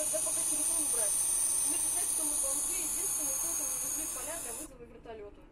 тогда пока телефон убрать. Мы сказать, что мы бомжи, единственные, кто там везли поля для вызова вертолета.